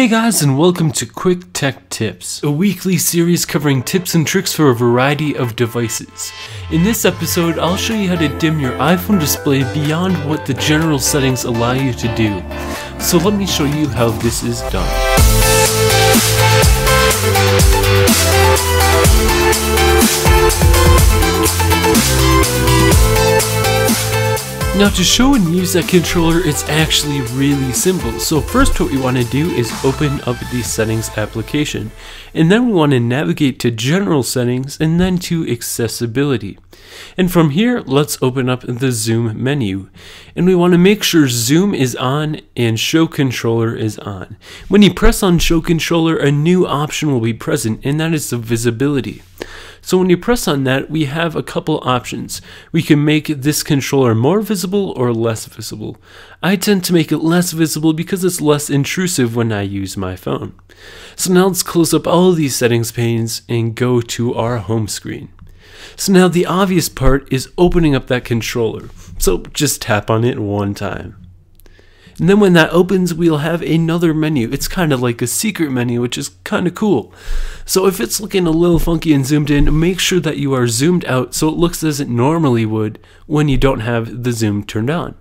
Hey guys and welcome to Quick Tech Tips, a weekly series covering tips and tricks for a variety of devices. In this episode, I'll show you how to dim your iPhone display beyond what the general settings allow you to do. So let me show you how this is done. Now to show and use that controller it's actually really simple. So first what we want to do is open up the settings application and then we want to navigate to general settings and then to accessibility. And from here let's open up the zoom menu and we want to make sure zoom is on and show controller is on. When you press on show controller a new option will be present and that is the visibility. So when you press on that, we have a couple options. We can make this controller more visible or less visible. I tend to make it less visible because it's less intrusive when I use my phone. So now let's close up all of these settings panes and go to our home screen. So now the obvious part is opening up that controller. So just tap on it one time. And then when that opens, we'll have another menu. It's kind of like a secret menu, which is kind of cool. So if it's looking a little funky and zoomed in, make sure that you are zoomed out so it looks as it normally would when you don't have the zoom turned on.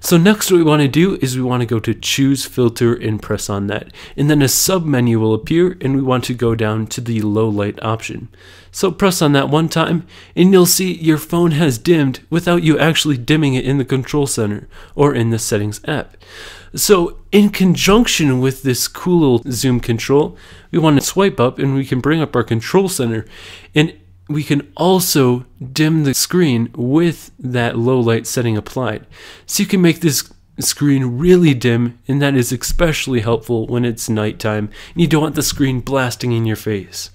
So next what we want to do is we want to go to choose filter and press on that. And then a sub menu will appear and we want to go down to the low light option. So press on that one time and you'll see your phone has dimmed without you actually dimming it in the control center or in the settings app. So in conjunction with this cool little zoom control, we want to swipe up and we can bring up our control center and we can also dim the screen with that low light setting applied. So you can make this screen really dim and that is especially helpful when it's nighttime and you don't want the screen blasting in your face.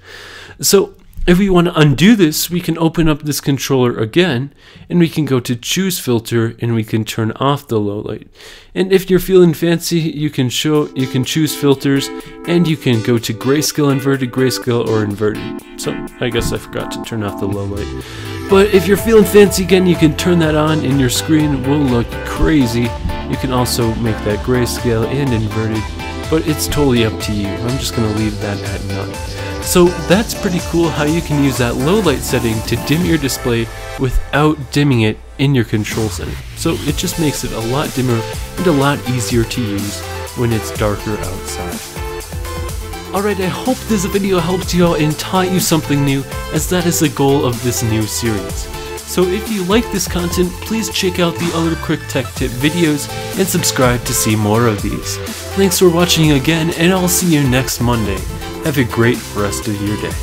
So if we want to undo this, we can open up this controller again and we can go to choose filter and we can turn off the low light. And if you're feeling fancy, you can show you can choose filters and you can go to grayscale inverted, grayscale or inverted. So I guess I forgot to turn off the low light. But if you're feeling fancy again, you can turn that on and your screen will look crazy. You can also make that grayscale and inverted, but it's totally up to you. I'm just going to leave that at none. So that's pretty cool how you can use that low light setting to dim your display without dimming it in your control center. So it just makes it a lot dimmer and a lot easier to use when it's darker outside. Alright, I hope this video helped you out and taught you something new as that is the goal of this new series. So if you like this content, please check out the other quick tech tip videos and subscribe to see more of these. Thanks for watching again and I'll see you next Monday. Have a great rest of your day.